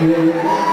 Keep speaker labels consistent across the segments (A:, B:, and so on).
A: Yeah.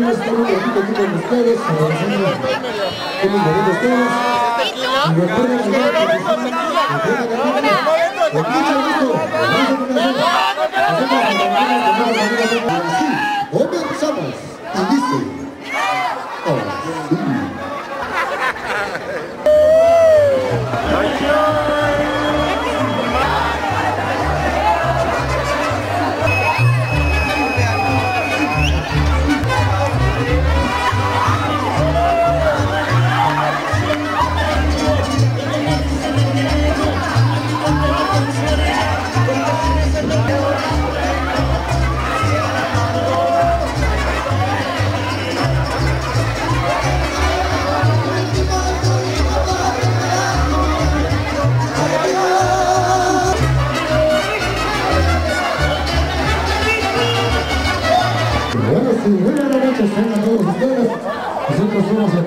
A: A estar un ratito aquí con ustedes, cómo ven ustedes. Y recuerden que participar en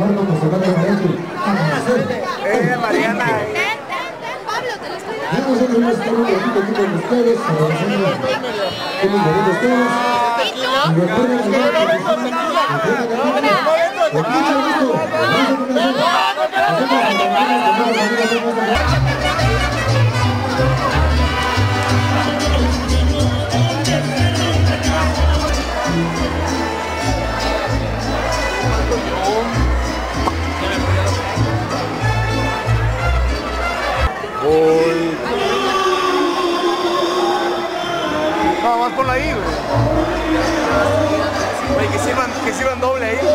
A: De Derecho. Amanecer.
B: Eh, Mariana.
A: Ya nosotros vamos a estar un ratito aquí con ustedes, ustedes. Y recuerden que
B: 问到你